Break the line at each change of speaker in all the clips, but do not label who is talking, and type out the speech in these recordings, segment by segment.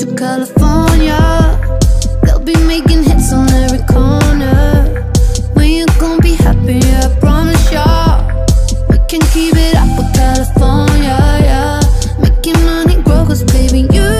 to California. They'll be making hits on every corner. When you gon' be happy, I promise ya. We can keep it up with California, yeah. Making money grow, cause baby, you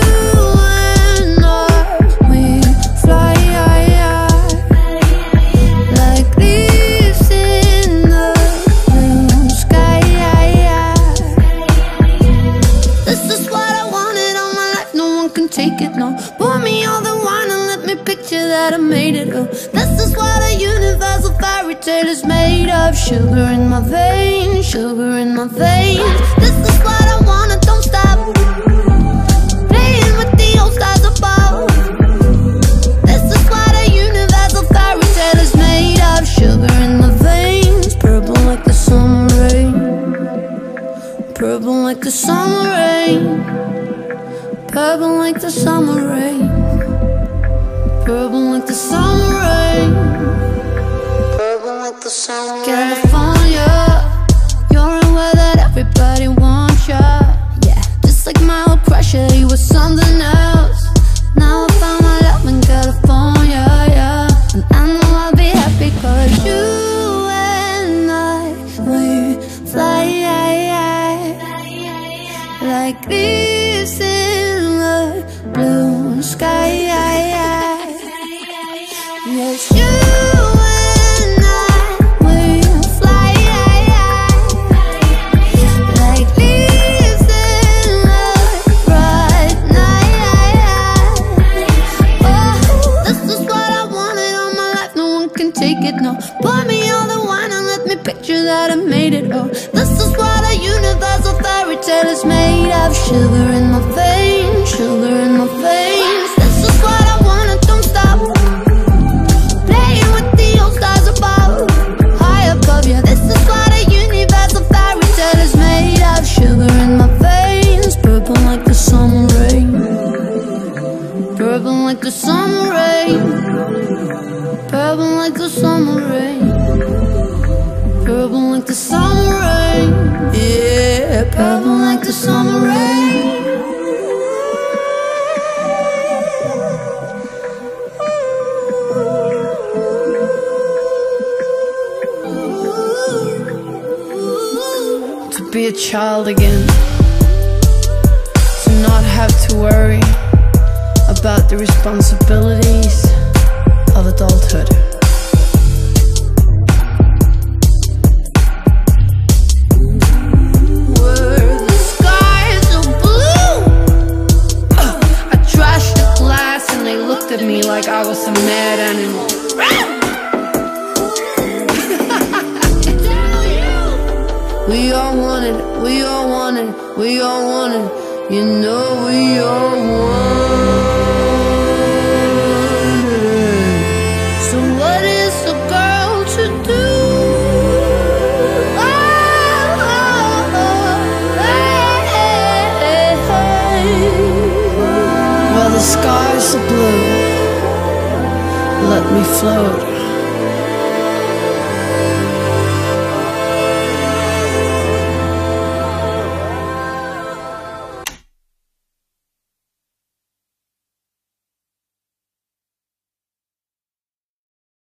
me that I made it, oh. This is what a universal fairy tale is made of. Sugar in my veins, sugar in my veins. This is what I wanna, don't stop. Playing with the old stars above. This is what a universal fairy tale is made of. Sugar in my veins, purple like the summer rain. Purple like the summer rain. Purple like the summer rain. Purple like the summer rain. Purple like the summer rain. California, you're aware that everybody wants ya. Yeah, just like my old crush, yeah, you was something else. Now I found my love in California, yeah. And I know I'll be happy cause you and I, we fly like leaves in the blue sky. Yes, you. No one can take it. No, pour me all the wine and let me picture that I made it. Oh, this is what a universal fairy tale is made of. Sugar in my veins, purple like the summer rain, purple like the summer rain. Yeah, purple like the summer rain.
to be a child again, to not have to worry about the responsibilities We all want it, we all want it, we all want it. You know we all want it.
So what is a girl to do? Oh, oh, oh, hey.
Well, the skies are blue. Let me float.